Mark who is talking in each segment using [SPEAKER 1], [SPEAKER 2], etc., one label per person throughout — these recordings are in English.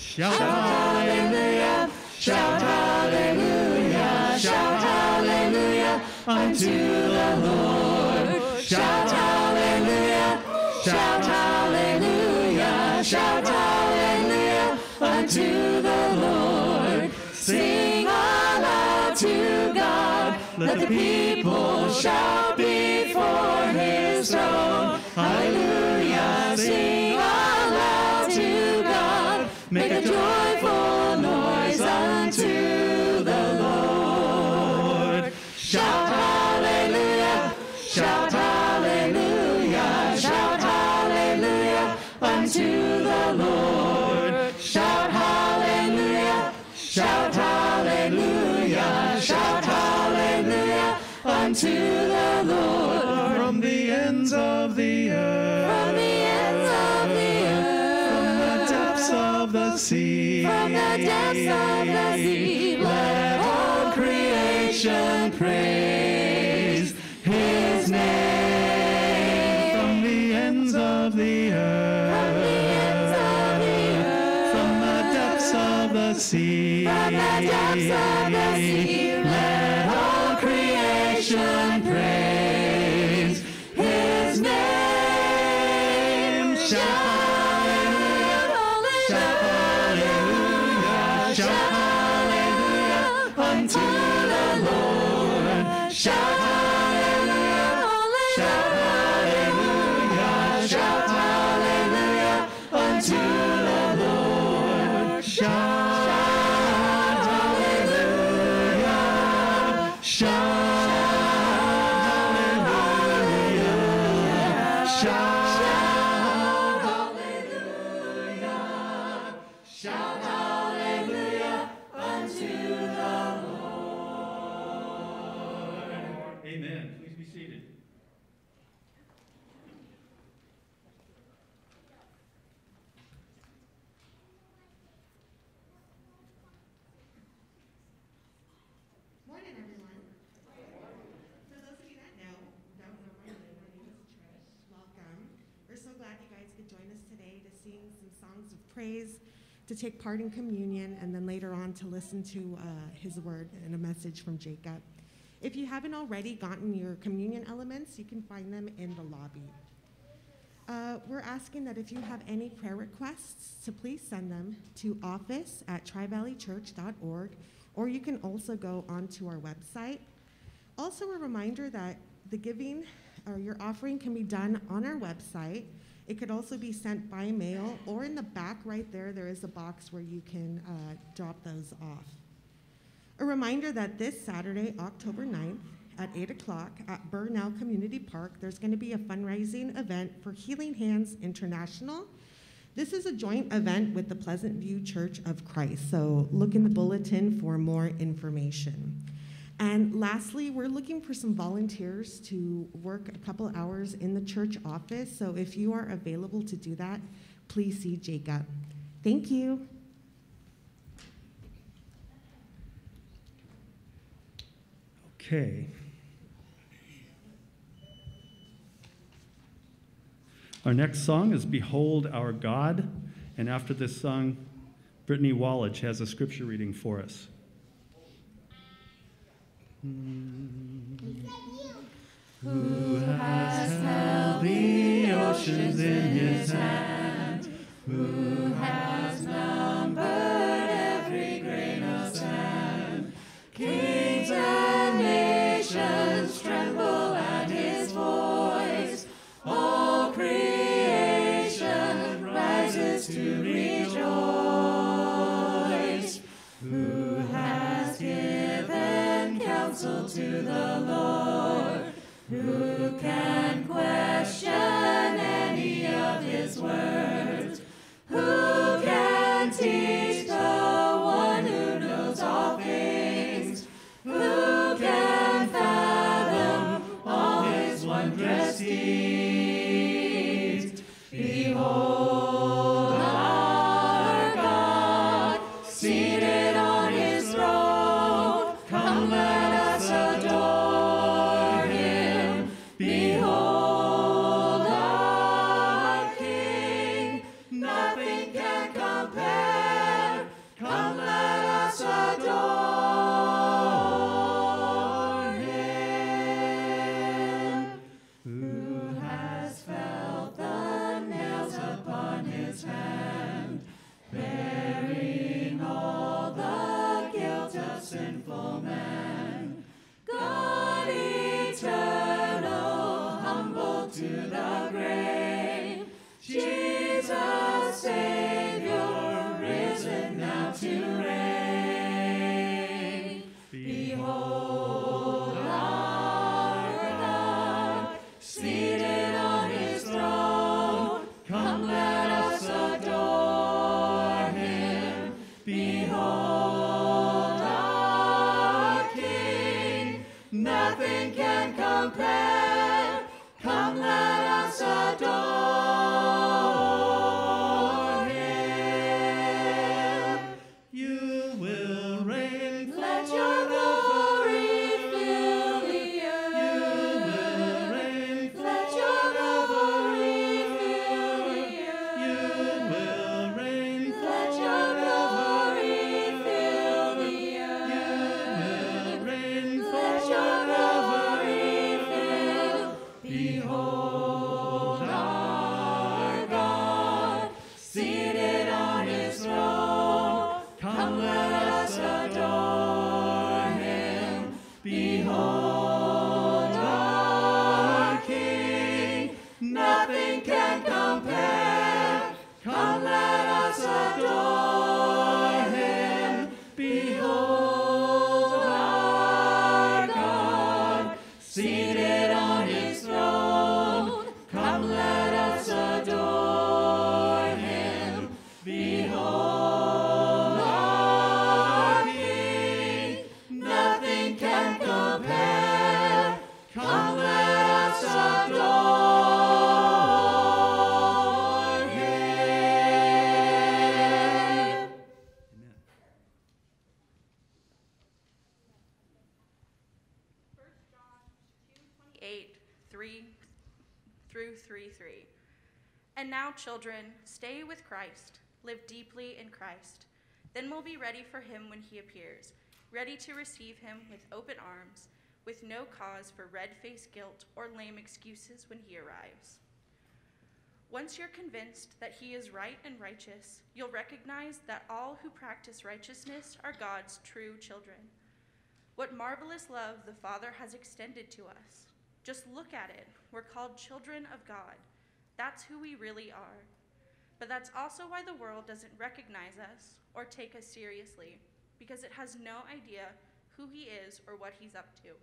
[SPEAKER 1] Shout hallelujah, shout hallelujah, shout hallelujah unto the Lord. Shout hallelujah, shout hallelujah, shout hallelujah unto the Lord. Sing aloud to God, let the people shout before his throne. Hallelujah, sing unto
[SPEAKER 2] Amen. Please be seated.
[SPEAKER 3] Morning, everyone. For those of you that know, don't know my name, my name is Trish. Welcome. We're so glad you guys could join us today to sing some songs of praise, to take part in communion, and then later on to listen to uh, his word and a message from Jacob. If you haven't already gotten your communion elements, you can find them in the lobby. Uh, we're asking that if you have any prayer requests, to please send them to office at trivalleychurch.org, or you can also go onto our website. Also, a reminder that the giving or your offering can be done on our website. It could also be sent by mail, or in the back right there, there is a box where you can uh, drop those off. A reminder that this Saturday, October 9th, at 8 o'clock at Bernal Community Park, there's going to be a fundraising event for Healing Hands International. This is a joint event with the Pleasant View Church of Christ, so look in the bulletin for more information. And lastly, we're looking for some volunteers to work a couple hours in the church office, so if you are available to do that, please see Jacob. Thank you.
[SPEAKER 2] Okay. Our next song is Behold Our God. And after this song, Brittany Wallach has a scripture reading for us. Hmm. Who has held the oceans in his hand? Who has numbered every grain of sand?
[SPEAKER 1] Kings counsel to the Lord? Who can question
[SPEAKER 4] now, children, stay with Christ, live deeply in Christ. Then we'll be ready for him when he appears, ready to receive him with open arms, with no cause for red faced guilt or lame excuses when he arrives. Once you're convinced that he is right and righteous, you'll recognize that all who practice righteousness are God's true children. What marvelous love the Father has extended to us. Just look at it. We're called children of God. That's who we really are. But that's also why the world doesn't recognize us or take us seriously, because it has no idea who he is or what he's up to.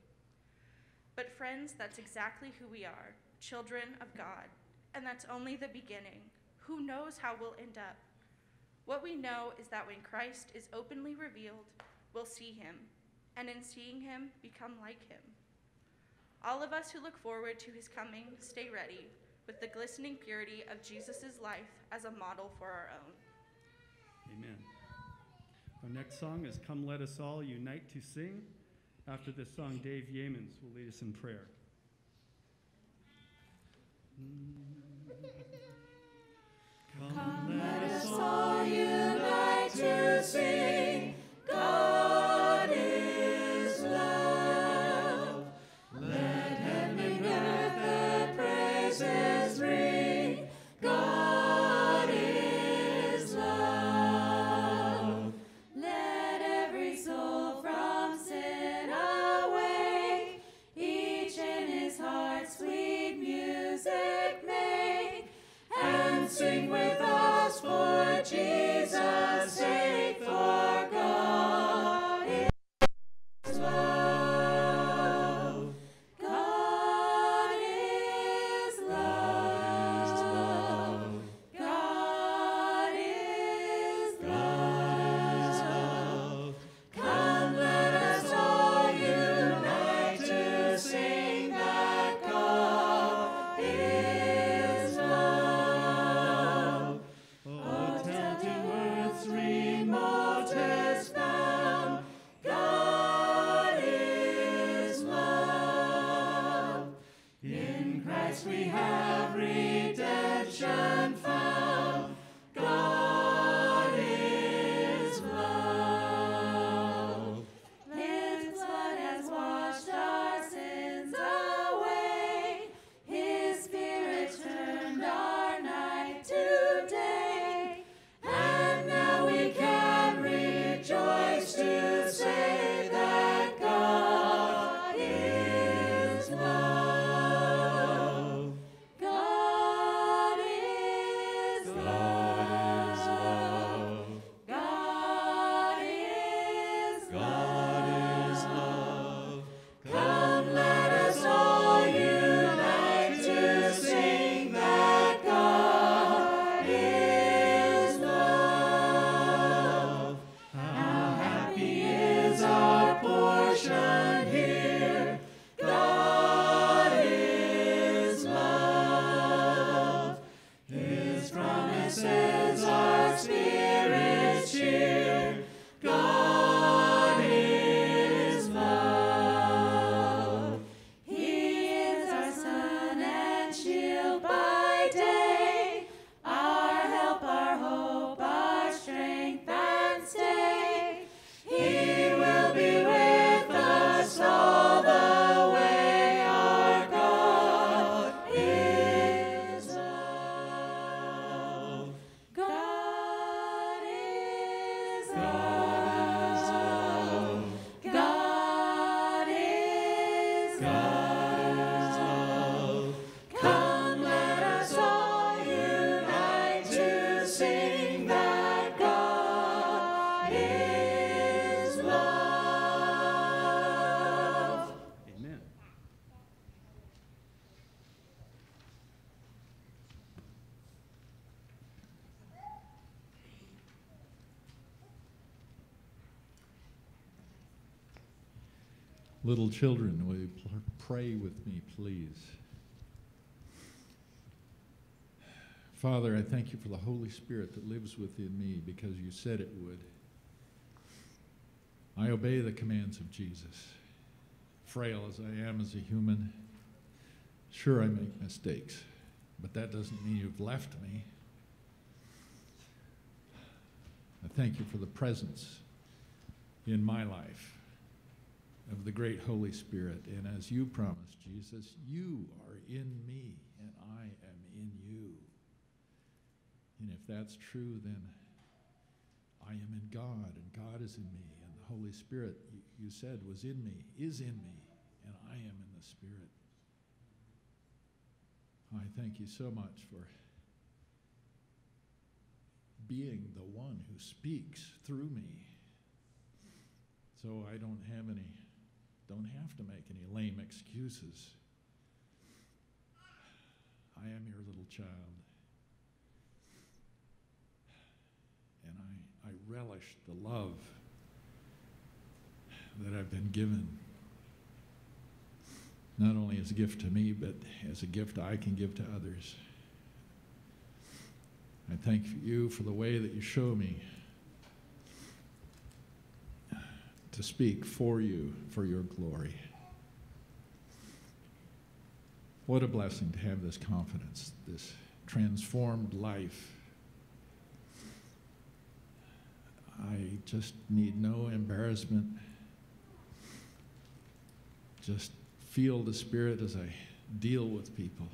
[SPEAKER 4] But, friends, that's exactly who we are children of God. And that's only the beginning. Who knows how we'll end up? What we know is that when Christ is openly revealed, we'll see him, and in seeing him, become like him. All of us who look forward to his coming stay ready with the glistening purity of Jesus' life as a model for our own.
[SPEAKER 2] Amen. Our next song is Come Let Us All Unite to Sing. After this song, Dave Yeamans will lead us in prayer.
[SPEAKER 1] Come,
[SPEAKER 5] Little children, will you pray with me, please? Father, I thank you for the Holy Spirit that lives within me because you said it would. I obey the commands of Jesus. Frail as I am as a human, sure I make mistakes. but that doesn't mean you've left me. I thank you for the presence in my life the great Holy Spirit. And as you promised, Jesus, you are in me and I am in you. And if that's true, then I am in God and God is in me. And the Holy Spirit, you, said, was in me, is in me, and I am in the Spirit. I thank you so much for being the one who speaks through me. So I don't have any, don't have to make any lame excuses. I am your little child. And I, I relish the love that I've been given. Not only as a gift to me, but as a gift I can give to others. I thank you for the way that you show me to speak for you, for your glory. What a blessing to have this confidence, this transformed life. I just need no embarrassment. Just feel the Spirit as I deal with people.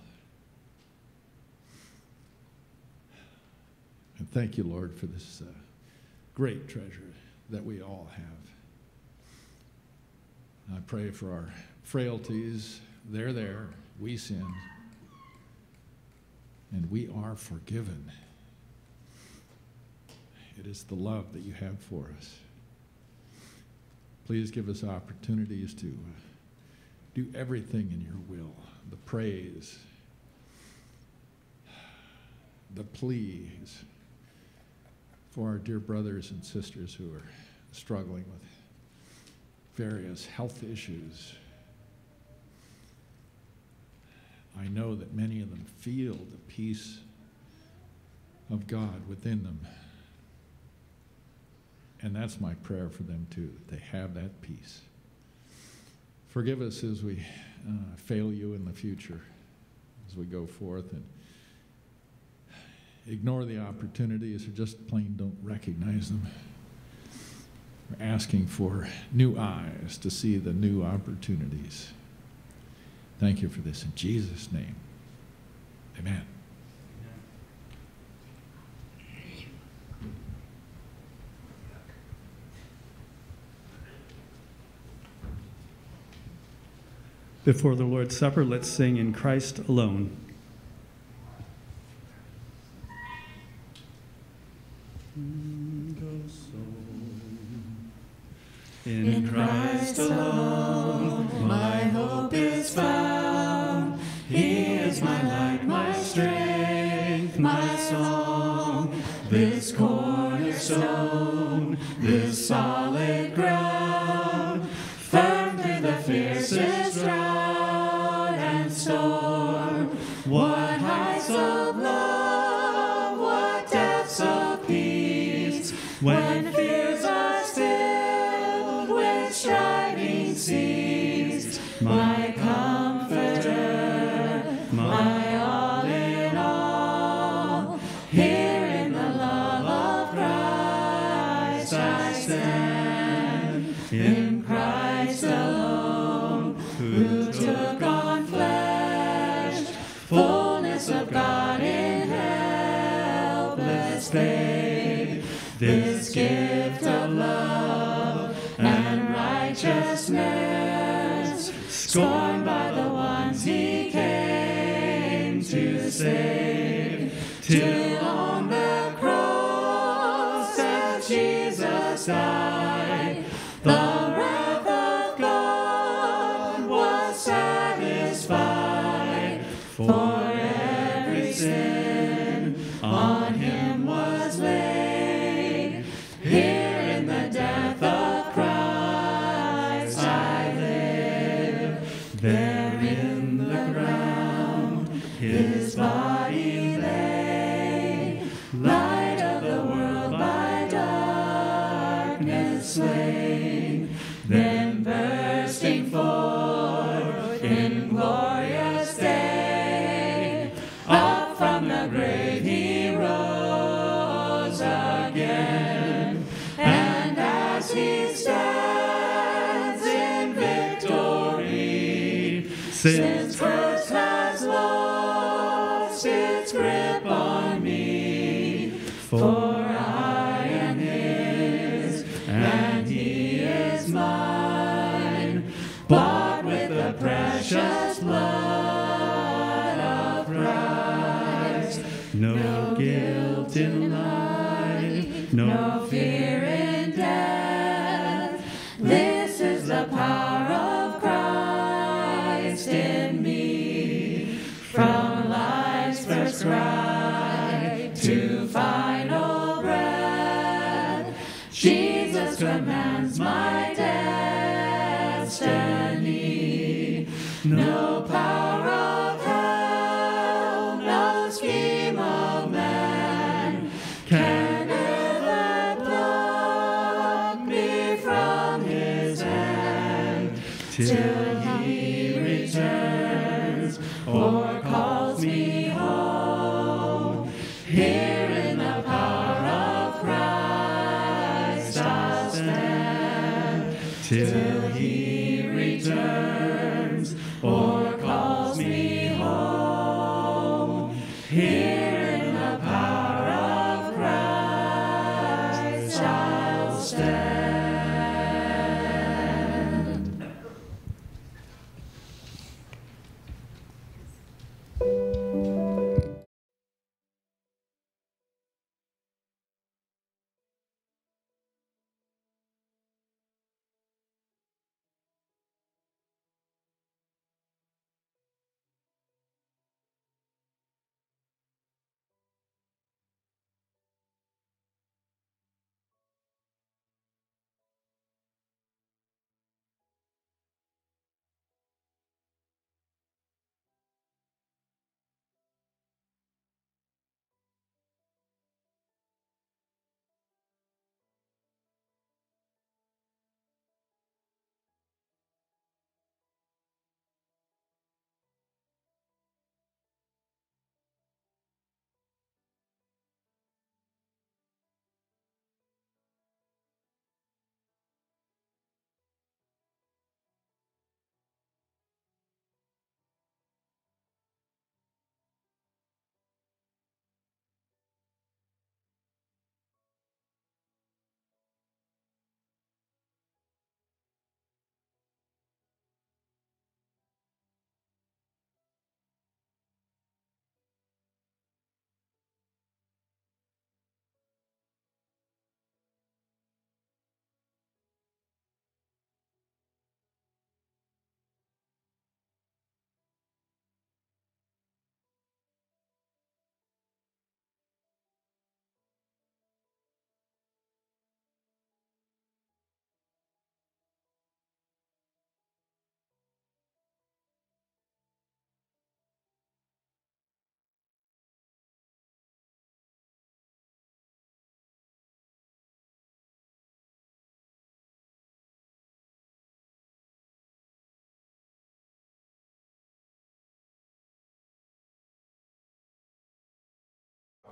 [SPEAKER 5] And thank you, Lord, for this uh, great treasure that we all have. I pray for our frailties. They're there. We sin. And we are forgiven. It is the love that you have for us. Please give us opportunities to uh, do everything in your will the praise, the pleas for our dear brothers and sisters who are struggling with various health issues. I know that many of them feel the peace of God within them. And that's my prayer for them too, that they have that peace. Forgive us as we uh, fail you in the future, as we go forth and ignore the opportunities or just plain don't recognize them. Asking for new eyes to see the new opportunities. Thank you for this in Jesus' name. Amen.
[SPEAKER 1] Before the Lord's Supper, let's sing in Christ alone. Here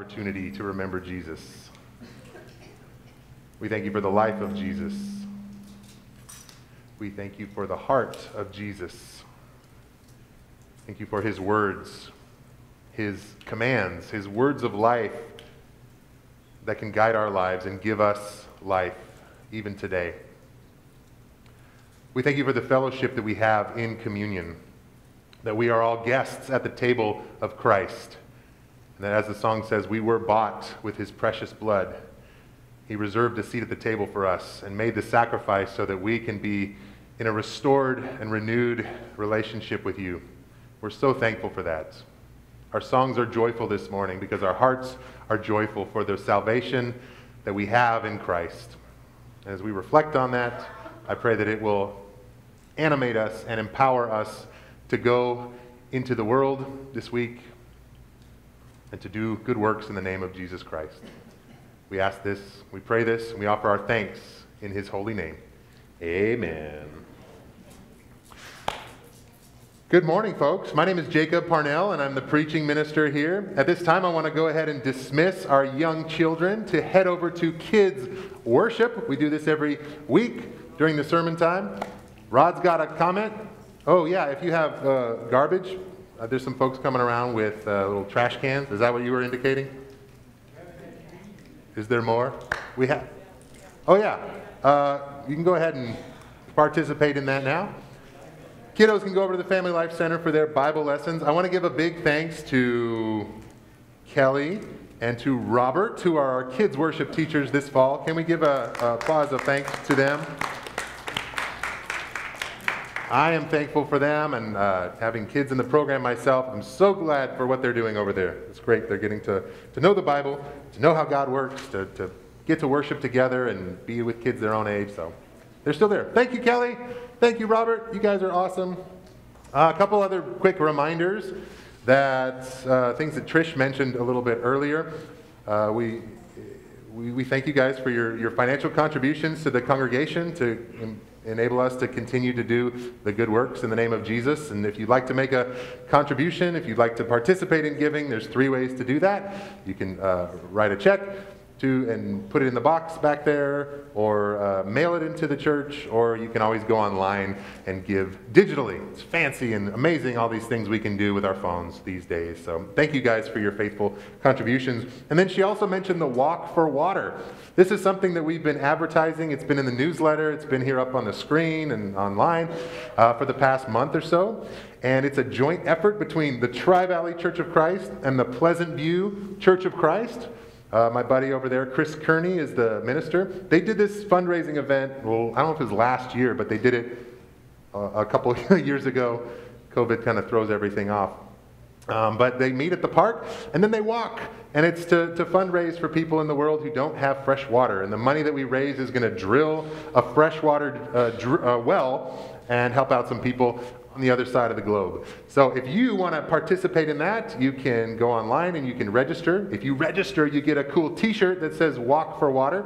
[SPEAKER 6] opportunity to remember Jesus. We thank you for the life of Jesus. We thank you for the heart of Jesus. Thank you for his words, his commands, his words of life that can guide our lives and give us life even today. We thank you for the fellowship that we have in communion, that we are all guests at the table of Christ. And that as the song says, we were bought with his precious blood. He reserved a seat at the table for us and made the sacrifice so that we can be in a restored and renewed relationship with you. We're so thankful for that. Our songs are joyful this morning because our hearts are joyful for the salvation that we have in Christ. As we reflect on that, I pray that it will animate us and empower us to go into the world this week and to do good works in the name of Jesus Christ. We ask this, we pray this, and we offer our thanks in his holy name. Amen. Good morning, folks. My name is Jacob Parnell, and I'm the preaching minister here. At this time, I want to go ahead and dismiss our young children to head over to kids' worship. We do this every week during the sermon time. Rod's got a comment. Oh, yeah, if you have uh, garbage, uh, there's some folks coming around with uh, little trash cans. Is that what you were indicating? Is there more? We have. Oh, yeah. Uh, you can go ahead and participate in that now. Kiddos can go over to the Family Life Center for their Bible lessons. I want to give a big thanks to Kelly and to Robert, who are our kids' worship teachers this fall. Can we give a, a applause of thanks to them? I am thankful for them and uh, having kids in the program myself. I'm so glad for what they're doing over there. It's great. They're getting to, to know the Bible, to know how God works, to, to get to worship together and be with kids their own age. So they're still there. Thank you, Kelly. Thank you, Robert. You guys are awesome. Uh, a couple other quick reminders that uh, things that Trish mentioned a little bit earlier. Uh, we, we, we, thank you guys for your, your financial contributions to the congregation to enable us to continue to do the good works in the name of Jesus. And if you'd like to make a contribution, if you'd like to participate in giving, there's three ways to do that. You can uh, write a check to and put it in the box back there, or uh, mail it into the church, or you can always go online and give digitally. It's fancy and amazing all these things we can do with our phones these days. So thank you guys for your faithful contributions. And then she also mentioned the Walk for Water. This is something that we've been advertising. It's been in the newsletter. It's been here up on the screen and online uh, for the past month or so. And it's a joint effort between the Tri Valley Church of Christ and the Pleasant View Church of Christ. Uh, my buddy over there, Chris Kearney, is the minister. They did this fundraising event, well, I don't know if it was last year, but they did it uh, a couple of years ago. COVID kind of throws everything off. Um, but they meet at the park and then they walk. And it's to, to fundraise for people in the world who don't have fresh water. And the money that we raise is going to drill a freshwater uh, dr- uh, well and help out some people on the other side of the globe. So if you want to participate in that, you can go online and you can register. If you register, you get a cool t shirt that says Walk for Water.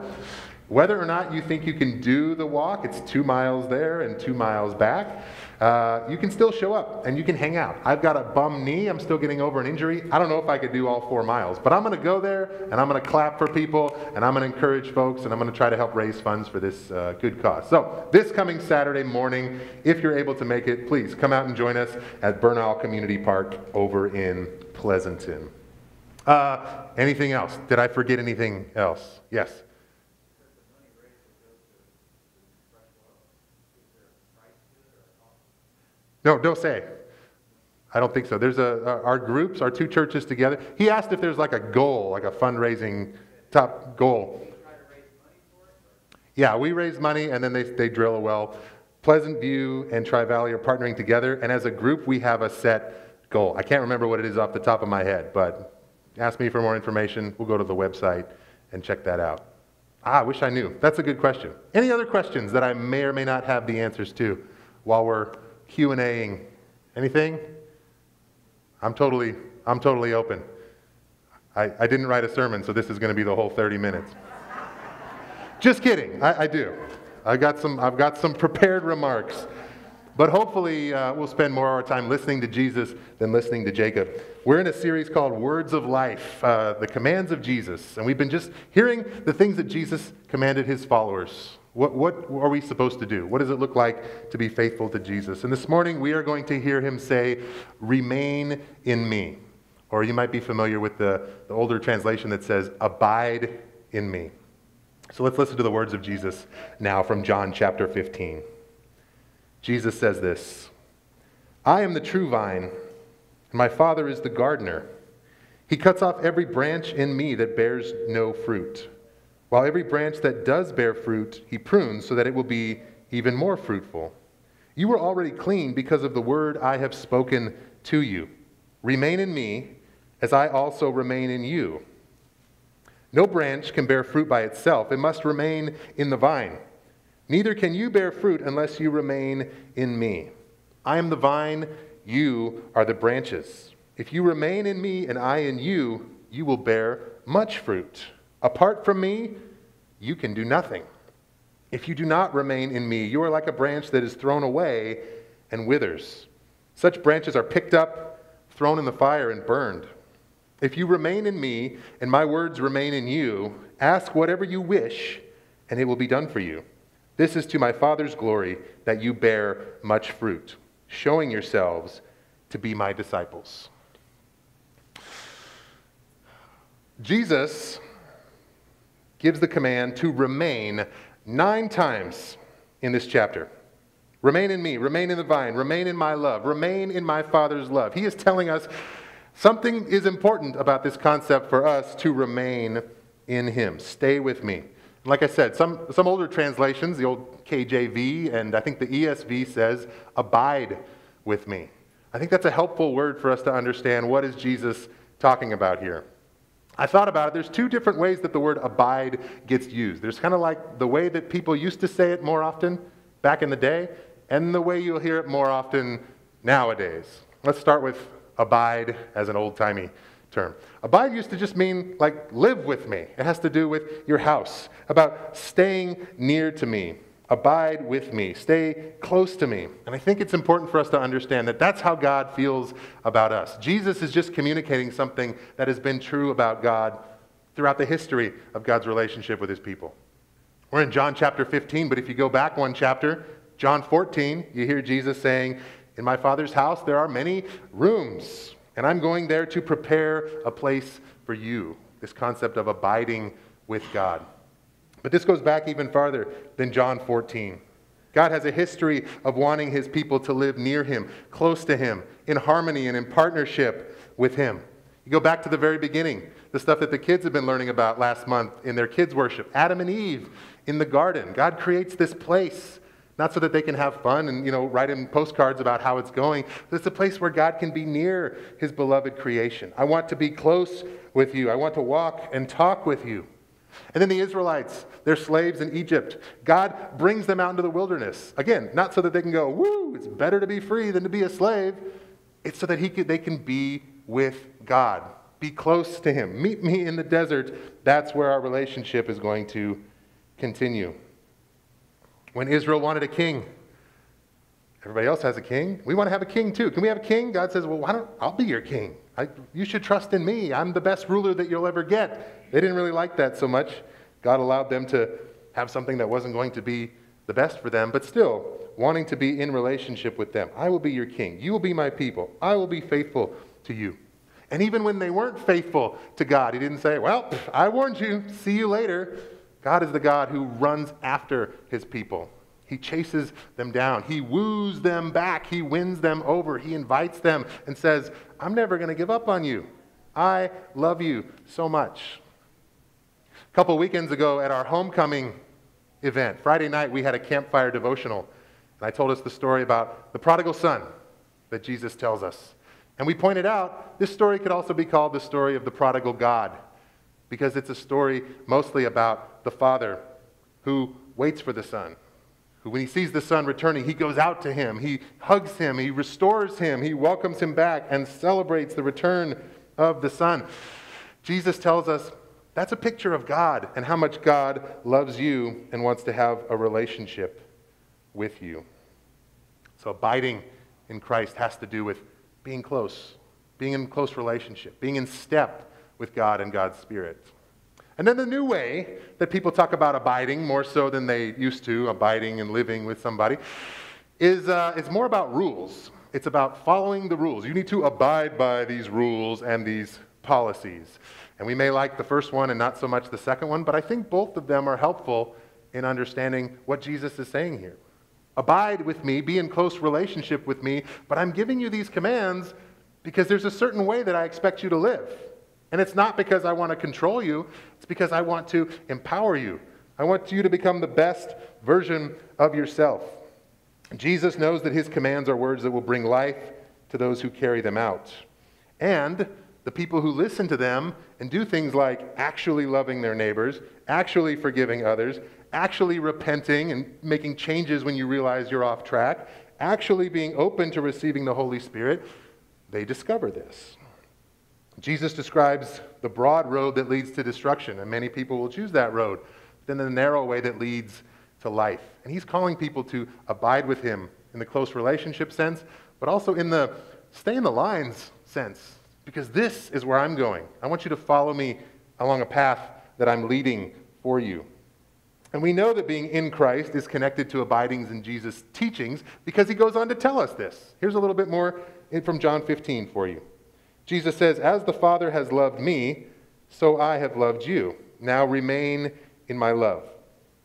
[SPEAKER 6] Whether or not you think you can do the walk, it's two miles there and two miles back. Uh, you can still show up and you can hang out. I've got a bum knee. I'm still getting over an injury. I don't know if I could do all four miles, but I'm going to go there and I'm going to clap for people and I'm going to encourage folks and I'm going to try to help raise funds for this uh, good cause. So, this coming Saturday morning, if you're able to make it, please come out and join us at Bernal Community Park over in Pleasanton. Uh, anything else? Did I forget anything else? Yes. No, don't say. I don't think so. There's a, our groups, our two churches together. He asked if there's like a goal, like a fundraising top goal. Yeah, we raise money and then they, they drill a well. Pleasant View and Tri Valley are partnering together, and as a group, we have a set goal. I can't remember what it is off the top of my head, but ask me for more information. We'll go to the website and check that out. Ah, I wish I knew. That's a good question. Any other questions that I may or may not have the answers to while we're Q&Aing. Anything? I'm totally, I'm totally open. I, I didn't write a sermon, so this is going to be the whole 30 minutes. Just kidding. I, I, do. I've got some, I've got some prepared remarks. But hopefully, uh, we'll spend more of our time listening to Jesus than listening to Jacob. We're in a series called Words of Life, uh, the commands of Jesus. And we've been just hearing the things that Jesus commanded his followers. What, what are we supposed to do? What does it look like to be faithful to Jesus? And this morning we are going to hear him say, Remain in me. Or you might be familiar with the, the older translation that says, Abide in me. So let's listen to the words of Jesus now from John chapter 15. Jesus says this I am the true vine, and my Father is the gardener. He cuts off every branch in me that bears no fruit while every branch that does bear fruit, he prunes so that it will be even more fruitful. You are already clean because of the word I have spoken to you. Remain in me, as I also remain in you. No branch can bear fruit by itself, it must remain in the vine. Neither can you bear fruit unless you remain in me. I am the vine, you are the branches. If you remain in me and I in you, you will bear much fruit. Apart from me, you can do nothing. If you do not remain in me, you are like a branch that is thrown away and withers. Such branches are picked up, thrown in the fire, and burned. If you remain in me, and my words remain in you, ask whatever you wish, and it will be done for you. This is to my Father's glory that you bear much fruit, showing yourselves to be my disciples. Jesus gives the command to remain nine times in this chapter. Remain in me, remain in the vine, remain in my love, remain in my Father's love. He is telling us something is important about this concept for us to remain in Him. Stay with me. Like I said, some, some older translations, the old KJV and I think the ESV says, abide with me. I think that's a helpful word for us to understand what is Jesus talking about here. I thought about it. There's two different ways that the word abide gets used. There's kind of like the way that people used to say it more often back in the day, and the way you'll hear it more often nowadays. Let's start with abide as an old timey term. Abide used to just mean like live with me. It has to do with your house, about staying near to me. Abide with me, stay close to me. And I think it's important for us to understand that that's how God feels about us. Jesus is just communicating something that has been true about God throughout the history of God's relationship with his people. We're in John chapter 15, but if you go back one chapter, John 14, you hear Jesus saying, In my Father's house there are many rooms, and I'm going there to prepare a place for you. This concept of abiding with God. But this goes back even farther than John 14. God has a history of wanting his people to live near him, close to him, in harmony and in partnership with him. You go back to the very beginning, the stuff that the kids have been learning about last month in their kids' worship. Adam and Eve in the garden. God creates this place, not so that they can have fun and, you know, write in postcards about how it's going, but it's a place where God can be near his beloved creation. I want to be close with you. I want to walk and talk with you. And then the Israelites, they're slaves in Egypt. God brings them out into the wilderness. Again, not so that they can go, woo, it's better to be free than to be a slave. It's so that he could, they can be with God, be close to Him. Meet me in the desert. That's where our relationship is going to continue. When Israel wanted a king, everybody else has a king. We want to have a king too. Can we have a king? God says, well, why don't I'll be your king? I, you should trust in me. I'm the best ruler that you'll ever get. They didn't really like that so much. God allowed them to have something that wasn't going to be the best for them, but still wanting to be in relationship with them. I will be your king. You will be my people. I will be faithful to you. And even when they weren't faithful to God, he didn't say, Well, I warned you. See you later. God is the God who runs after his people. He chases them down. He woos them back. He wins them over. He invites them and says, I'm never going to give up on you. I love you so much. A couple weekends ago at our homecoming event, Friday night, we had a campfire devotional. And I told us the story about the prodigal son that Jesus tells us. And we pointed out this story could also be called the story of the prodigal God because it's a story mostly about the father who waits for the son. Who, when he sees the son returning, he goes out to him, he hugs him, he restores him, he welcomes him back, and celebrates the return of the son. Jesus tells us that's a picture of God and how much God loves you and wants to have a relationship with you. So, abiding in Christ has to do with being close, being in close relationship, being in step with God and God's Spirit. And then the new way that people talk about abiding, more so than they used to, abiding and living with somebody, is, uh, is more about rules. It's about following the rules. You need to abide by these rules and these policies. And we may like the first one and not so much the second one, but I think both of them are helpful in understanding what Jesus is saying here. Abide with me, be in close relationship with me, but I'm giving you these commands because there's a certain way that I expect you to live. And it's not because I want to control you, it's because I want to empower you. I want you to become the best version of yourself. Jesus knows that his commands are words that will bring life to those who carry them out. And the people who listen to them and do things like actually loving their neighbors, actually forgiving others, actually repenting and making changes when you realize you're off track, actually being open to receiving the Holy Spirit, they discover this. Jesus describes the broad road that leads to destruction, and many people will choose that road, then the narrow way that leads to life. And he's calling people to abide with him in the close relationship sense, but also in the stay in the lines sense because this is where I'm going. I want you to follow me along a path that I'm leading for you. And we know that being in Christ is connected to abiding in Jesus' teachings because he goes on to tell us this. Here's a little bit more from John 15 for you. Jesus says, As the Father has loved me, so I have loved you. Now remain in my love.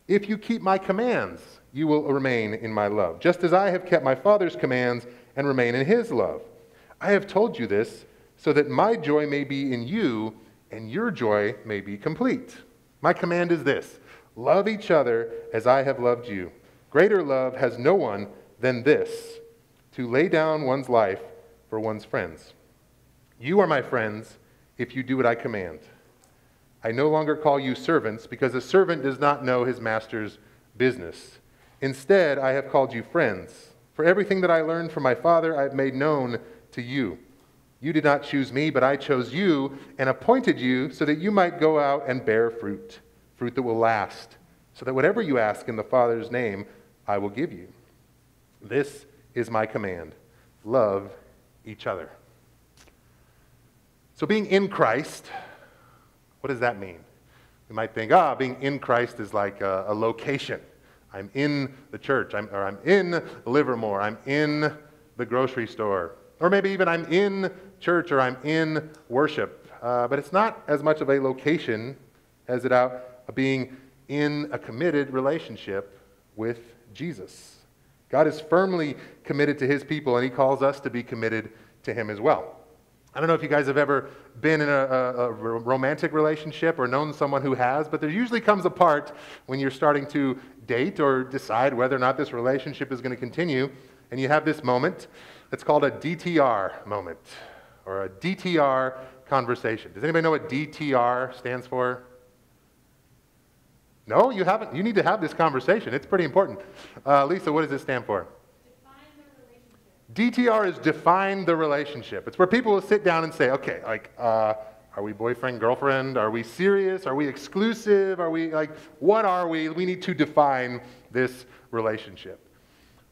[SPEAKER 6] If you keep my commands, you will remain in my love, just as I have kept my Father's commands and remain in his love. I have told you this so that my joy may be in you and your joy may be complete. My command is this love each other as I have loved you. Greater love has no one than this to lay down one's life for one's friends. You are my friends if you do what I command. I no longer call you servants because a servant does not know his master's business. Instead, I have called you friends. For everything that I learned from my Father, I have made known to you. You did not choose me, but I chose you and appointed you so that you might go out and bear fruit, fruit that will last, so that whatever you ask in the Father's name, I will give you. This is my command love each other. So, being in Christ, what does that mean? We might think, ah, being in Christ is like a, a location. I'm in the church, I'm, or I'm in Livermore, I'm in the grocery store, or maybe even I'm in church or I'm in worship. Uh, but it's not as much of a location as it out being in a committed relationship with Jesus. God is firmly committed to his people, and he calls us to be committed to him as well. I don't know if you guys have ever been in a, a, a, romantic relationship or known someone who has, but there usually comes a part when you're starting to date or decide whether or not this relationship is going to continue, and you have this moment. It's called a DTR moment or a DTR conversation. Does anybody know what DTR stands for? No, you haven't. You need to have this conversation. It's pretty important. Uh, Lisa, what does it stand for? DTR is define the relationship. It's where people will sit down and say, okay, like, uh, are we boyfriend, girlfriend? Are we serious? Are we exclusive? Are we like, what are we? We need to define this relationship.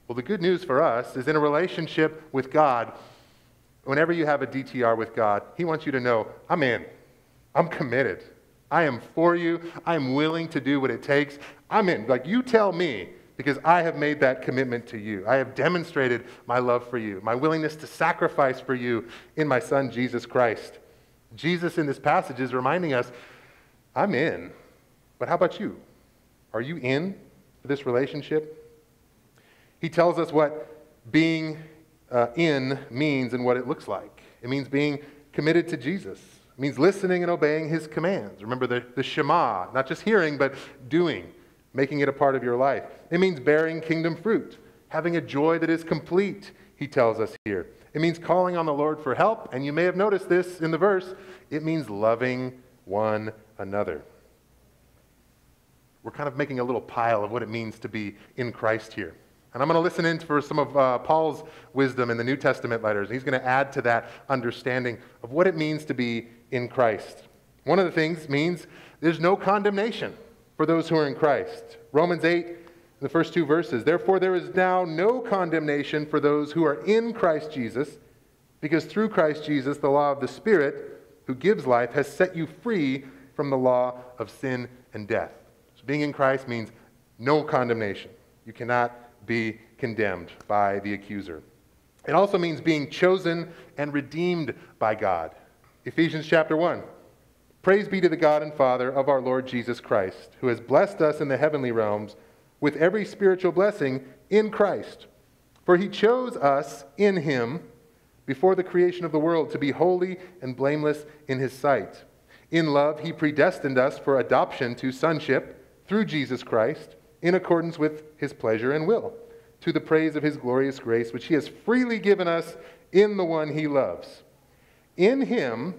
[SPEAKER 6] Well, the good news for us is in a relationship with God, whenever you have a DTR with God, He wants you to know, I'm in. I'm committed. I am for you. I'm willing to do what it takes. I'm in. Like, you tell me because I have made that commitment to you. I have demonstrated my love for you, my willingness to sacrifice for you in my Son, Jesus Christ. Jesus in this passage is reminding us I'm in, but how about you? Are you in for this relationship? He tells us what being uh, in means and what it looks like. It means being committed to Jesus. It means listening and obeying his commands. Remember the, the Shema, not just hearing, but doing making it a part of your life. It means bearing kingdom fruit, having a joy that is complete, he tells us here. It means calling on the Lord for help, and you may have noticed this in the verse. It means loving one another. We're kind of making a little pile of what it means to be in Christ here. And I'm going to listen in for some of uh, Paul's wisdom in the New Testament letters. He's going to add to that understanding of what it means to be in Christ. One of the things means there's no condemnation for those who are in Christ. Romans 8, the first two verses. Therefore, there is now no condemnation for those who are in Christ Jesus, because through Christ Jesus, the law of the Spirit, who gives life, has set you free from the law of sin and death. So, being in Christ means no condemnation. You cannot be condemned by the accuser. It also means being chosen and redeemed by God. Ephesians chapter 1. Praise be to the God and Father of our Lord Jesus Christ, who has blessed us in the heavenly realms with every spiritual blessing in Christ. For he chose us in him before the creation of the world to be holy and blameless in his sight. In love, he predestined us for adoption to sonship through Jesus Christ, in accordance with his pleasure and will, to the praise of his glorious grace, which he has freely given us in the one he loves. In him,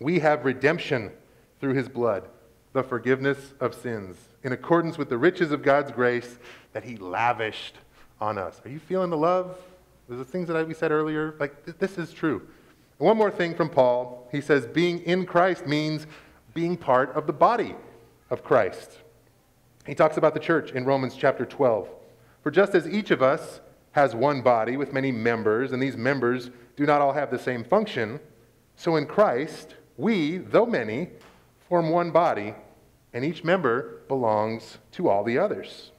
[SPEAKER 6] we have redemption through his blood, the forgiveness of sins, in accordance with the riches of God's grace that he lavished on us. Are you feeling the love? The things that we said earlier, like this is true. And one more thing from Paul. He says, being in Christ means being part of the body of Christ. He talks about the church in Romans chapter 12. For just as each of us has one body with many members, and these members do not all have the same function, so in Christ, we, though many, form one body, and each member belongs to all the others.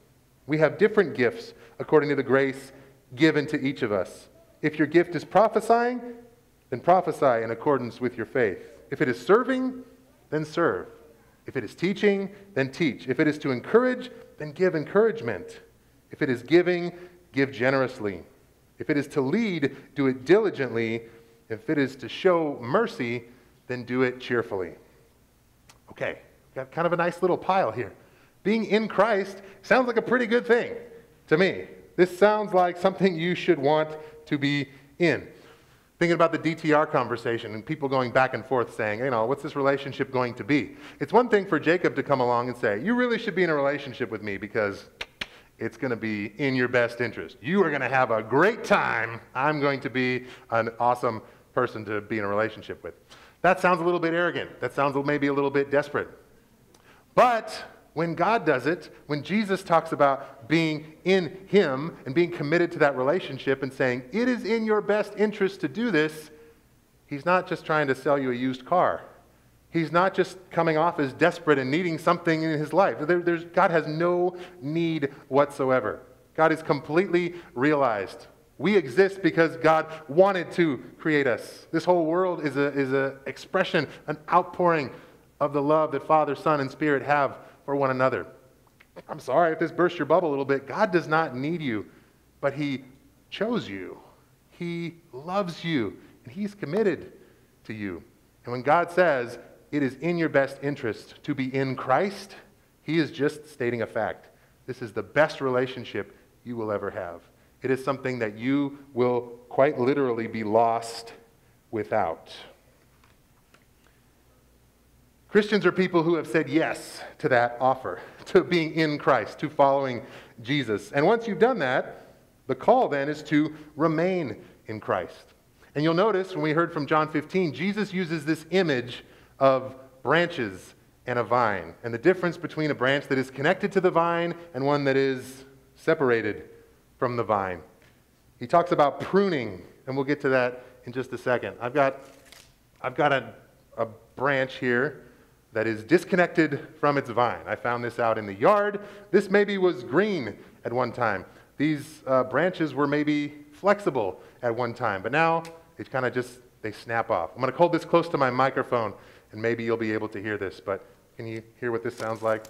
[SPEAKER 6] We have different gifts according to the grace given to each of us. If your gift is prophesying, then prophesy in accordance with your faith. If it is serving, then serve. If it is teaching, then teach. If it is to encourage, then give encouragement. If it is giving, give generously. If it is to lead, do it diligently. If it is to show mercy, then do it cheerfully. Okay, got kind of a nice little pile here. Being in Christ sounds like a pretty good thing to me. This sounds like something you should want to be in. Thinking about the DTR conversation and people going back and forth saying, you know, what's this relationship going to be? It's one thing for Jacob to come along and say, you really should be in a relationship with me because it's going to be in your best interest. You are going to have a great time. I'm going to be an awesome person to be in a relationship with. That sounds a little bit arrogant. That sounds maybe a little bit desperate. But when God does it, when Jesus talks about being in Him and being committed to that relationship and saying, it is in your best interest to do this, He's not just trying to sell you a used car. He's not just coming off as desperate and needing something in his life. There, God has no need whatsoever. God is completely realized. We exist because God wanted to create us. This whole world is an is a expression, an outpouring of the love that Father, Son, and Spirit have for one another. I'm sorry if this bursts your bubble a little bit. God does not need you, but He chose you. He loves you, and He's committed to you. And when God says, it is in your best interest to be in Christ, he is just stating a fact. This is the best relationship you will ever have. It is something that you will quite literally be lost without. Christians are people who have said yes to that offer, to being in Christ, to following Jesus. And once you've done that, the call then is to remain in Christ. And you'll notice when we heard from John 15, Jesus uses this image of branches and a vine, and the difference between a branch that is connected to the vine and one that is separated from the vine. He talks about pruning, and we'll get to that in just a second. I've got, I've got a, a branch here that is disconnected from its vine. I found this out in the yard. This maybe was green at one time. These uh, branches were maybe flexible at one time, but now it's kind of just, they snap off. I'm going to hold this close to my microphone and maybe you'll be able to hear this, but can you hear what this sounds like?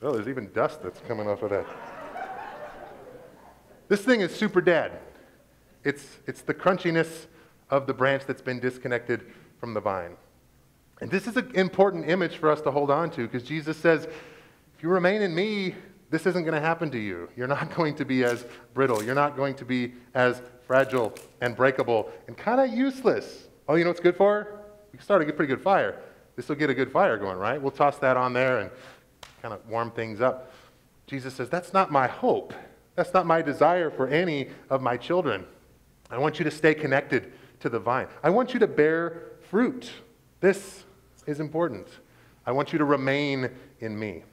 [SPEAKER 6] Oh, there's even dust that's coming off of that. This thing is super dead. It's, it's the crunchiness of the branch that's been disconnected from the vine. And this is an important image for us to hold on to because Jesus says, if you remain in me, this isn't going to happen to you. You're not going to be as brittle. You're not going to be as fragile and breakable and kind of useless. Oh, you know what's good for? We can start a pretty good fire. This will get a good fire going, right? We'll toss that on there and kind of warm things up. Jesus says, That's not my hope. That's not my desire for any of my children. I want you to stay connected to the vine. I want you to bear fruit. This is important. I want you to remain in me.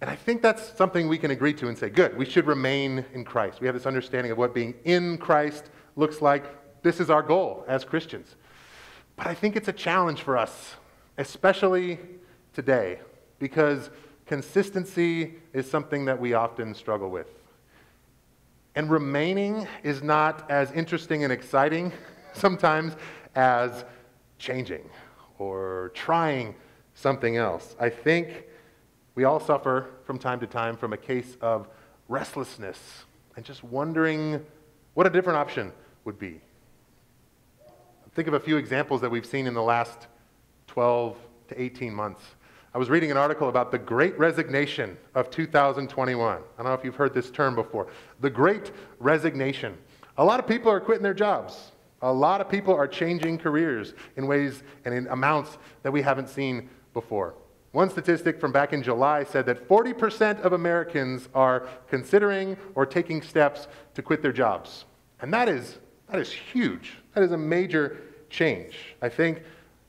[SPEAKER 6] And I think that's something we can agree to and say, good, we should remain in Christ. We have this understanding of what being in Christ looks like. This is our goal as Christians. But I think it's a challenge for us, especially today, because consistency is something that we often struggle with. And remaining is not as interesting and exciting sometimes as changing or trying something else. I think we all suffer from time to time from a case of restlessness and just wondering what a different option would be. Think of a few examples that we've seen in the last 12 to 18 months. I was reading an article about the great resignation of 2021. I don't know if you've heard this term before. The great resignation. A lot of people are quitting their jobs. A lot of people are changing careers in ways and in amounts that we haven't seen before. One statistic from back in July said that 40% of Americans are considering or taking steps to quit their jobs. And that is, that is huge. That is a major change. I think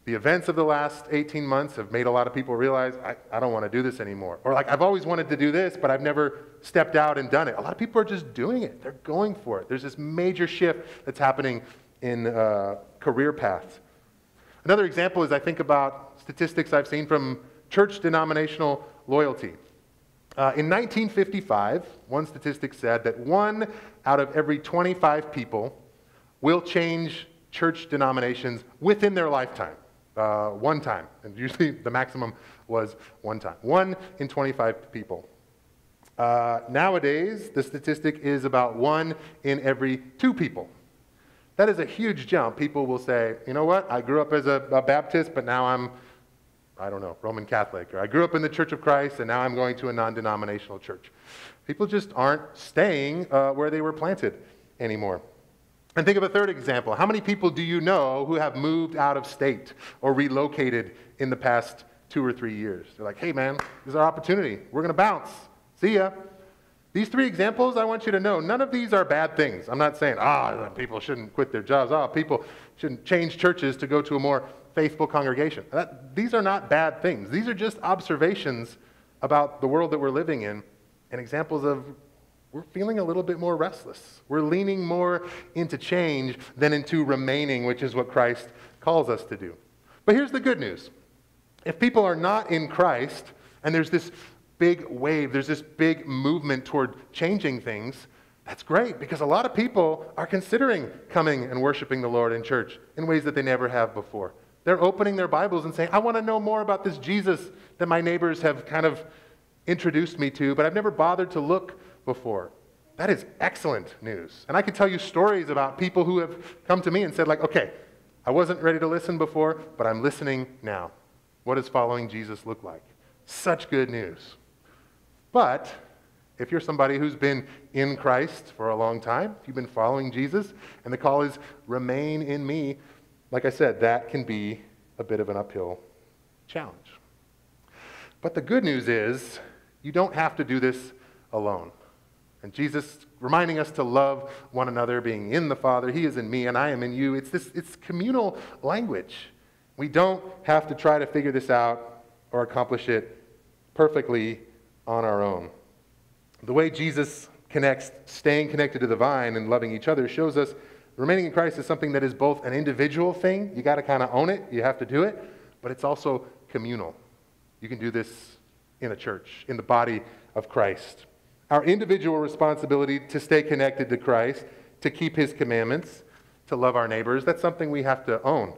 [SPEAKER 6] the events of the last 18 months have made a lot of people realize, I, I don't want to do this anymore. Or, like, I've always wanted to do this, but I've never stepped out and done it. A lot of people are just doing it, they're going for it. There's this major shift that's happening in uh, career paths. Another example is I think about statistics I've seen from church denominational loyalty. Uh, in 1955, one statistic said that one out of every 25 people will change church denominations within their lifetime. Uh, one time. And usually the maximum was one time. One in 25 people. Uh, nowadays, the statistic is about one in every two people. That is a huge jump. People will say, you know what, I grew up as a, a, Baptist, but now I'm, I don't know, Roman Catholic. Or I grew up in the Church of Christ, and now I'm going to a non denominational church. People just aren't staying uh, where they were planted anymore. And think of a third example. How many people do you know who have moved out of state or relocated in the past two or three years? They're like, hey, man, this is our opportunity. We're going to bounce. See ya. These three examples, I want you to know, none of these are bad things. I'm not saying, ah, people shouldn't quit their jobs. Ah, people shouldn't change churches to go to a more faithful congregation. That, these are not bad things. These are just observations about the world that we're living in and examples of we're feeling a little bit more restless. We're leaning more into change than into remaining, which is what Christ calls us to do. But here's the good news if people are not in Christ, and there's this big wave, there's this big movement toward changing things, that's great because a lot of people are considering coming and worshiping the Lord in church in ways that they never have before. They're opening their Bibles and saying, I want to know more about this Jesus that my neighbors have kind of introduced me to, but I've never bothered to look before. That is excellent news. And I could tell you stories about people who have come to me and said, like, okay, I wasn't ready to listen before, but I'm listening now. What does following Jesus look like? Such good news. But if you're somebody who's been in Christ for a long time, if you've been following Jesus, and the call is remain in me, like I said, that can be a bit of an uphill challenge. But the good news is you don't have to do this alone. And Jesus reminding us to love one another, being in the Father, He is in me, and I am in you. It's this it's communal language. We don't have to try to figure this out or accomplish it perfectly on our own. The way Jesus connects staying connected to the vine and loving each other shows us remaining in Christ is something that is both an individual thing, you got to kind of own it, you have to do it, but it's also communal. You can do this in a church, in the body of Christ. Our individual responsibility to stay connected to Christ, to keep his commandments, to love our neighbors, that's something we have to own.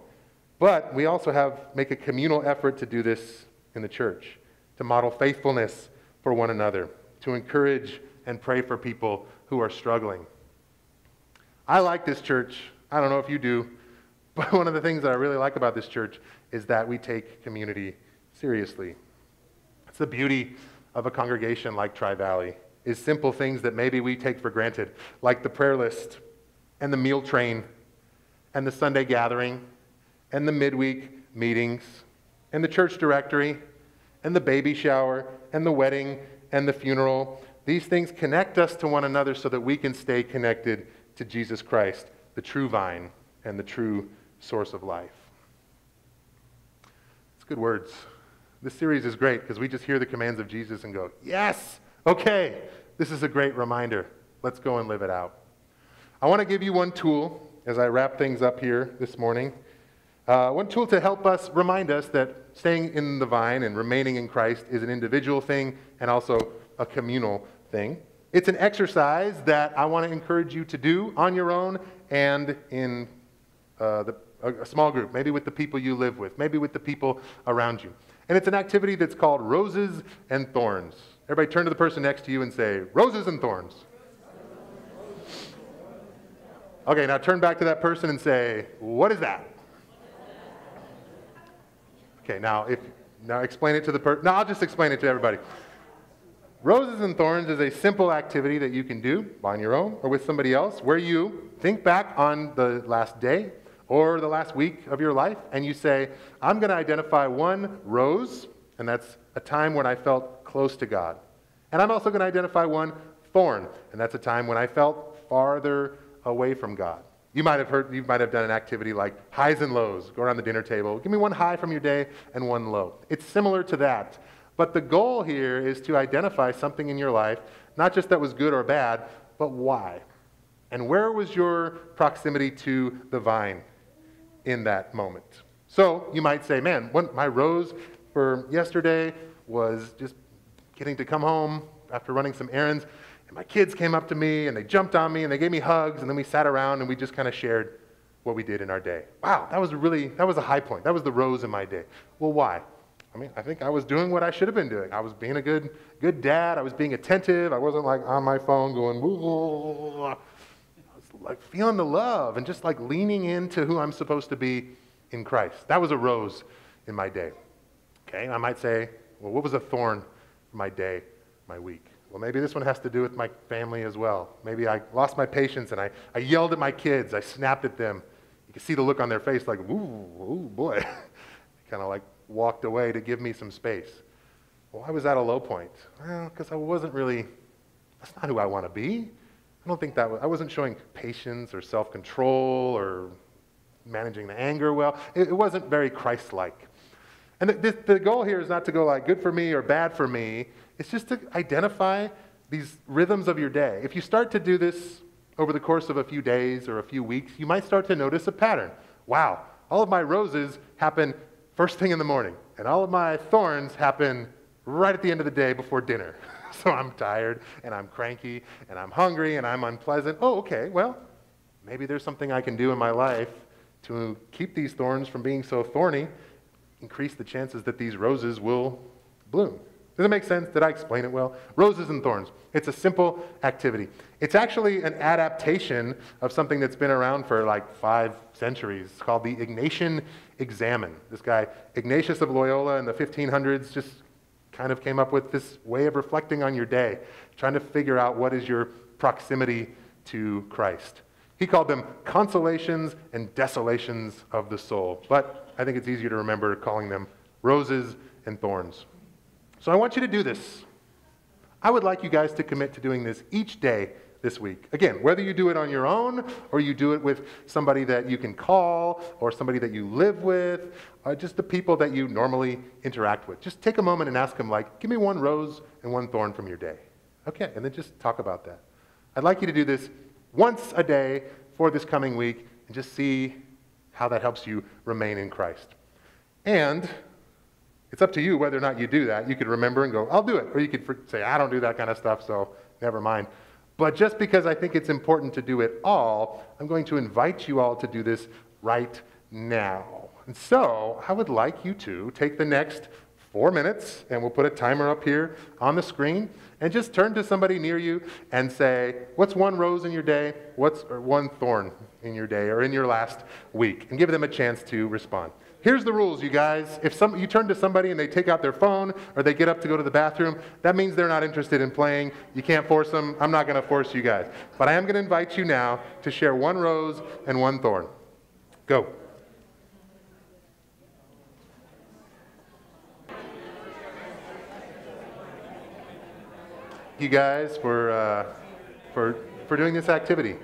[SPEAKER 6] But we also have make a communal effort to do this in the church, to model faithfulness for one another, to encourage and pray for people who are struggling. I like this church. I don't know if you do, but one of the things that I really like about this church is that we take community seriously. It's the beauty of a congregation like Tri Valley is simple things that maybe we take for granted, like the prayer list and the meal train and the Sunday gathering and the midweek meetings and the church directory and the baby shower and the wedding and the funeral. These things connect us to one another so that we can stay connected to Jesus Christ, the true vine and the true source of life. It's good words. This series is great because we just hear the commands of Jesus and go, Yes, okay, this is a great reminder. Let's go and live it out. I want to give you one tool as I wrap things up here this morning. Uh, one tool to help us remind us that staying in the vine and remaining in Christ is an individual thing and also a communal thing. It's an exercise that I want to encourage you to do on your own and in uh, the, a, a small group, maybe with the people you live with, maybe with the people around you. And it's an activity that's called Roses and Thorns. Everybody turn to the person next to you and say, Roses and Thorns. Okay, now turn back to that person and say, What is that? Okay, now if now explain it to the person. No, I'll just explain it to everybody. Roses and Thorns is a simple activity that you can do on your own or with somebody else where you think back on the last day or the last week of your life and you say, I'm going to identify one rose, and that's a time when I felt close to God. And I'm also going to identify one thorn, and that's a time when I felt farther away from God. You might have heard, you might have done an activity like highs and lows, go around the dinner table. Give me one high from your day and one low. It's similar to that. But the goal here is to identify something in your life, not just that was good or bad, but why. And where was your proximity to the vine in that moment? So you might say, man, my rose for yesterday was just getting to come home after running some errands. And my kids came up to me and they jumped on me and they gave me hugs and then we sat around and we just kind of shared what we did in our day. Wow, that was a really, that was a high point. That was the rose in my day. Well, why? I mean, I think I was doing what I should have been doing. I was being a good, good dad. I was being attentive. I wasn't like on my phone going, woo. I was like feeling the love and just like leaning into who I'm supposed to be in Christ. That was a rose in my day. Okay, I might say, well, what was a thorn my day, my week? Well, maybe this one has to do with my family as well. Maybe I lost my patience and I, I yelled at my kids. I snapped at them You can see the look on their face like, ooh, ooh boy. kind of like walked away to give me some space. Why was that a low point? Well, because I wasn't really, that's not who I want to be. I don't think that, I wasn't showing patience or self control or managing the anger well. It, it wasn't very Christ like. And the, the, goal here is not to go like good for me or bad for me. It's just to identify these rhythms of your day. If you start to do this over the course of a few days or a few weeks, you might start to notice a pattern. Wow, all of my roses happen first thing in the morning, and all of my thorns happen right at the end of the day before dinner. so I'm tired, and I'm cranky, and I'm hungry, and I'm unpleasant. Oh, okay, well, maybe there's something I can do in my life to keep these thorns from being so thorny, increase the chances that these roses will bloom. Does it make sense? Did I explain it well? Roses and thorns. It's a simple activity. It's actually an adaptation of something that's been around for like five centuries it's called the Ignatian Examen. This guy, Ignatius of Loyola in the 1500s, just kind of came up with this way of reflecting on your day, trying to figure out what is your proximity to Christ. He called them consolations and desolations of the soul. But I think it's easier to remember calling them roses and thorns. So I want you to do this. I would like you guys to commit to doing this each day this week. Again, whether you do it on your own or you do it with somebody that you can call or somebody that you live with, or just the people that you normally interact with. Just take a moment and ask them, like, give me one rose and one thorn from your day. Okay, and then just talk about that. I'd like you to do this once a day for this coming week and just see how that helps you remain in Christ. And it's up to you whether or not you do that. You could remember and go, I'll do it. Or you could say, I don't do that kind of stuff, so never mind. But just because I think it's important to do it all, I'm going to invite you all to do this right now. And so I would like you to take the next four minutes, and we'll put a timer up here on the screen, and just turn to somebody near you and say, What's one rose in your day? What's one thorn in your day or in your last week? And give them a chance to respond. Here's the rules, you guys. If some, you turn to somebody and they take out their phone or they get up to go to the bathroom, that means they're not interested in playing. You can't force them. I'm not going to force you guys. But I am going to invite you now to share one rose and one thorn. Go. You guys for, uh, for, for doing this activity.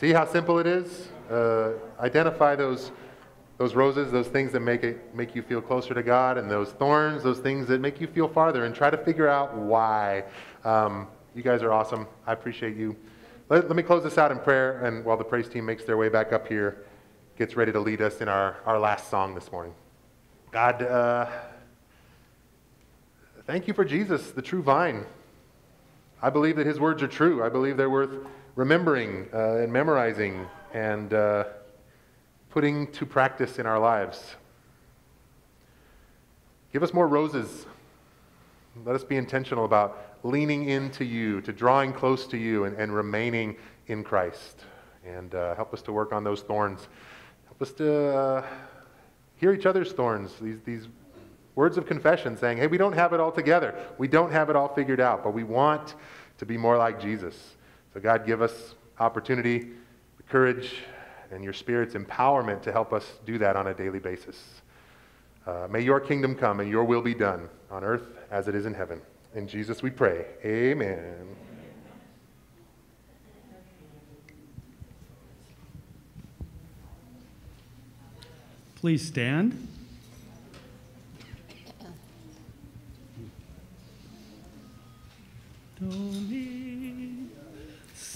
[SPEAKER 6] See how simple it is? Uh, identify those those roses, those things that make it make you feel closer to God, and those thorns, those things that make you feel farther, and try to figure out why. Um, you guys are awesome. I appreciate you. Let, let, me close this out in prayer, and while the praise team makes their way back up here, gets ready to lead us in our, our last song this morning. God, uh, thank you for Jesus, the true vine. I believe that his words are true. I believe they're worth remembering uh, and memorizing and. Uh, putting to practice in our lives. Give us more roses. Let us be intentional about leaning into you, to drawing close to you, and, and remaining in Christ. And uh, help us to work on those thorns. Help us to uh, hear each other's thorns, these, these words of confession saying, hey, we don't have it all together. We don't have it all figured out, but we want to be more like Jesus. So, God, give us opportunity, courage, and your Spirit's empowerment to help us do that on a daily basis. Uh, may your kingdom come and your will be done on earth as it is in heaven. In Jesus we pray. Amen.
[SPEAKER 2] Please stand. Do me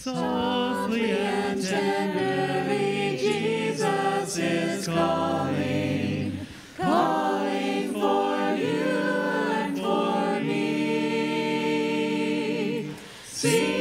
[SPEAKER 2] Softly and
[SPEAKER 7] tenderly, Jesus is calling, calling for you and for me.
[SPEAKER 1] See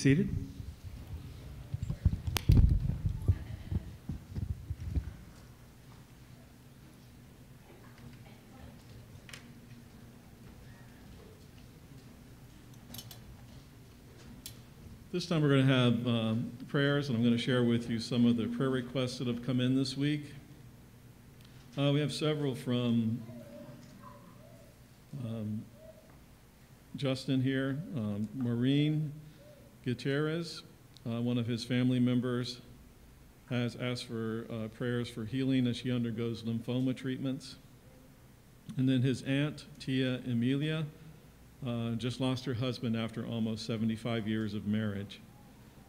[SPEAKER 1] seated. This time we're going to have um, prayers, and I'm going to share with you some of the prayer requests that have come in this week. Uh, we have several from um, Justin here, um, Maureen Gutierrez, uh, one of his family members, has asked for uh, prayers for healing as she undergoes lymphoma treatments. And then his aunt, Tia Emilia, uh, just lost her husband after almost 75 years of marriage.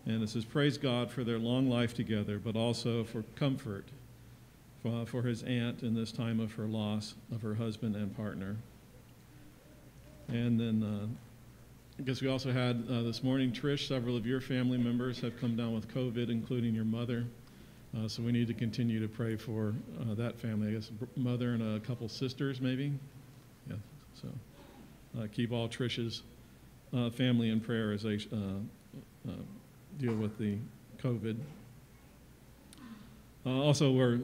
[SPEAKER 1] And it says, Praise God for their long life together, but also for comfort for, for his aunt in this time of her loss of her husband and partner. And then uh, I guess we also had uh, this morning, Trish, several of your family members have come down with COVID, including your mother. Uh, so we need to continue to pray for uh, that family. I guess mother and a couple sisters, maybe. Yeah. So uh, keep all Trish's uh, family in prayer as they uh, deal with the COVID. Also, we're,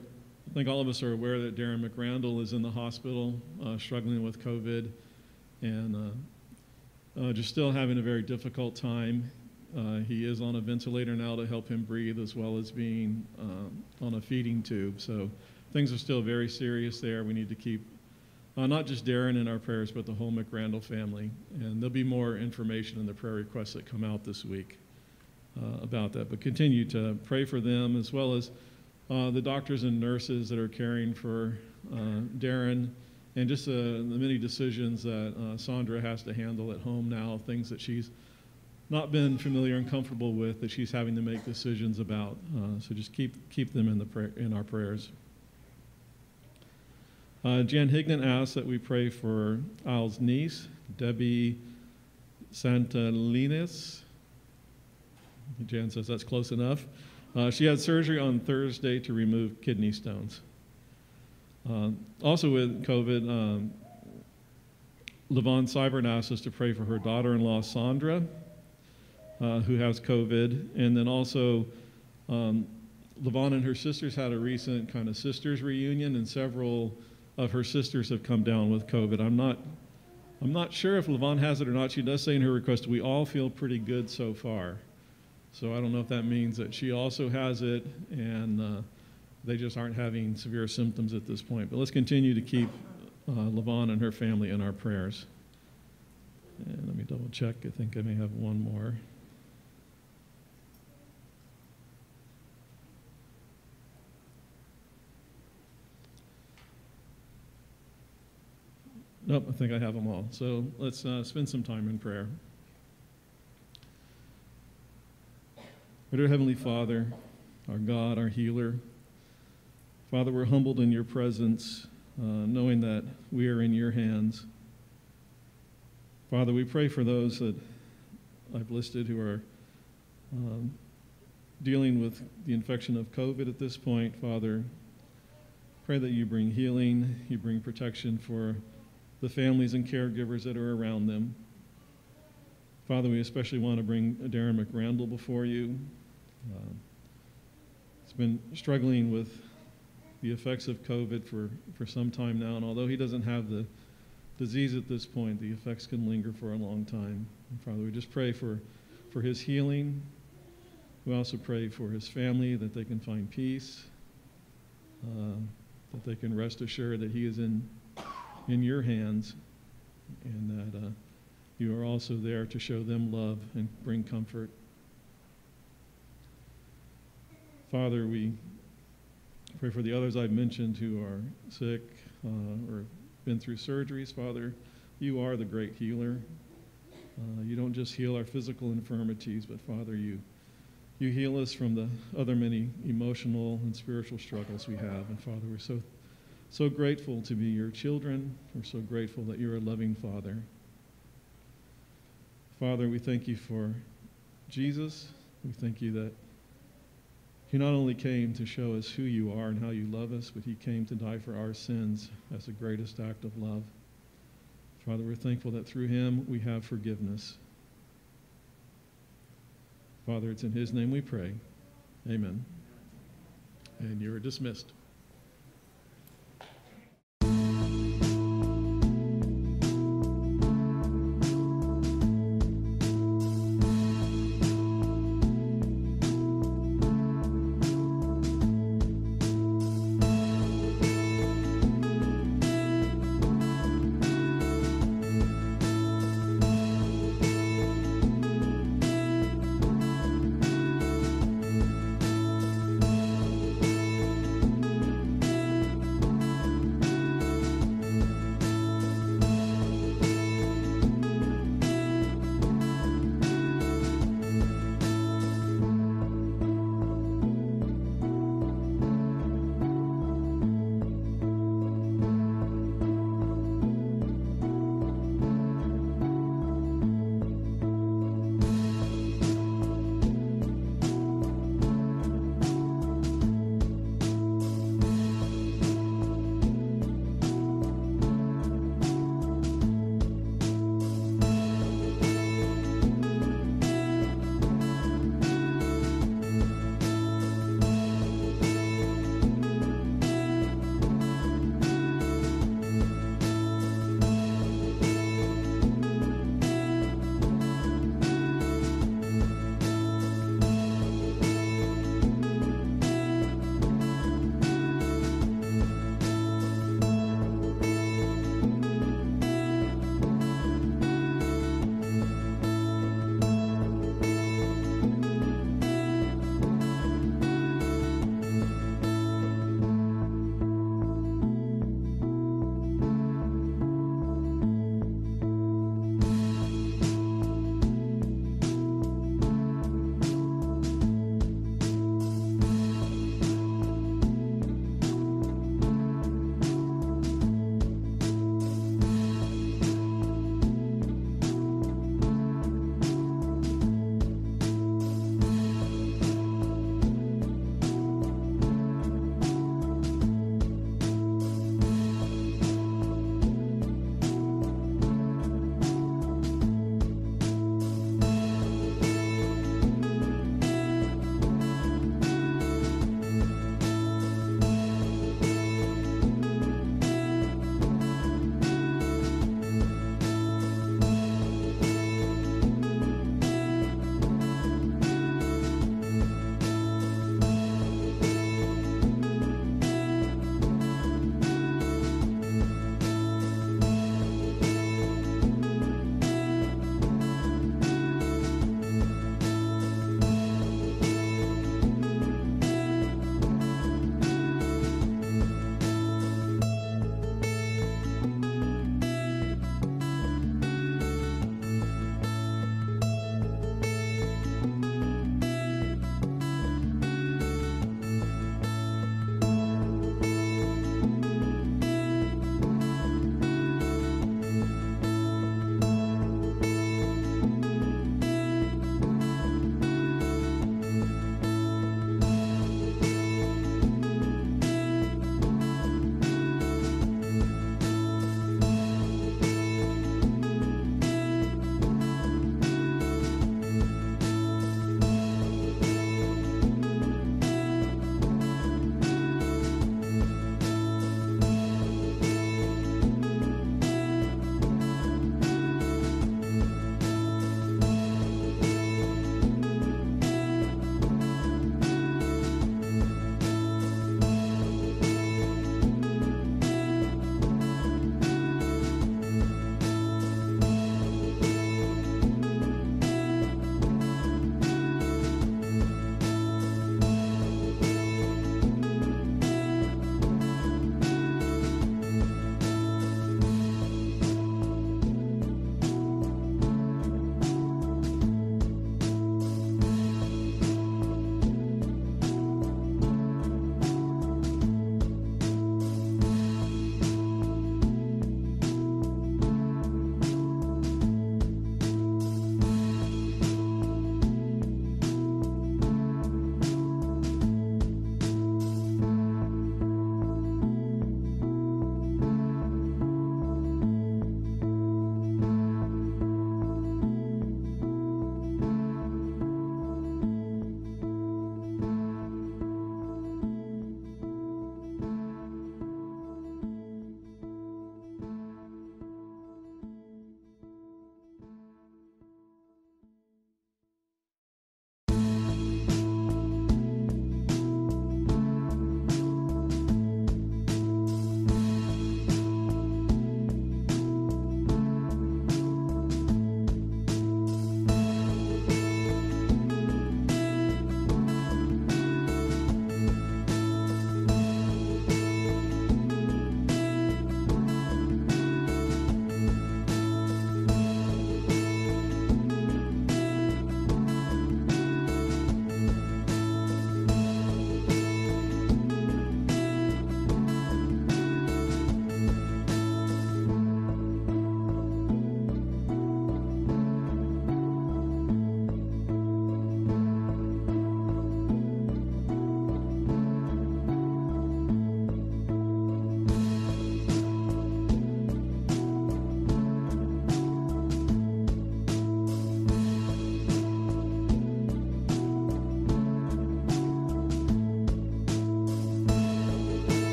[SPEAKER 1] I think all of us are aware that Darren McRandall is in the hospital struggling with COVID and uh, just still having a very difficult time. Uh, he is on a ventilator now to help him breathe as well as being um, on a feeding tube. So things are still very serious there. We need to keep uh, not just Darren in our prayers, but the whole McRandall family. And there'll be more information in the prayer requests that come out this week uh, about that. But continue to pray for them as well as uh, the doctors and nurses that are caring for uh, Darren and just uh, the many decisions that uh, Sandra has to handle at home now, things that she's
[SPEAKER 2] not been familiar and comfortable with that she's having to make decisions about. Uh, so just keep keep them in the prayer, in our prayers. Uh, Jan Hignan asks that we pray for Al's niece, Debbie Santalinas. Jan says that's close enough. Uh, she had surgery on Thursday to remove kidney stones. Uh, also with COVID, um, Levon Seibert asked us to pray for her daughter-in-law, Sandra, uh, who has COVID. And then also, um, Levon and her sisters had a recent kind of sisters reunion, and several of her sisters have come down with COVID. I'm not, I'm not sure if Levon has it or not. She does say in her request, we all feel pretty good so far. So I don't know if that means that she also has it and uh, they just aren't having severe symptoms at this point. But let's continue to keep uh, and her family in our prayers. And let me double check. I think I may have one more. Nope, I think I have them all. So let's uh, spend some time in prayer. Our dear Heavenly Father, our God, our healer, Father, we're humbled in your presence, uh, knowing that we are in your hands. Father, we pray for those that I've listed who are um, dealing with the infection of COVID at this point. Father, pray that you bring healing, you bring protection for the families and caregivers that are around them. Father, we especially want to bring Darren McRandall before you. Uh, he's been struggling with the effects of COVID for, for some time now, and although he doesn't have the disease at this point, the effects can linger for a long time. And Father, we just pray for, for his healing. We also pray for his family that they can find peace, uh, that they can rest assured that he is in in your hands, and that uh, you are also there to show them love and bring comfort. Father, we pray for the others I've mentioned who are sick uh, or been through surgeries. Father, you are the great healer. Uh, you don't just heal our physical infirmities, but Father, you you heal us from the other many emotional and spiritual struggles we have. And Father, we're so so grateful to be your children. We're so grateful that you're a loving Father. Father, we thank you for Jesus. We thank you that he not only came to show us who you are and how you love us, but he came to die for our sins as the greatest act of love. Father, we're thankful that through him we have forgiveness. Father, it's in his name we pray. Amen. And you are dismissed.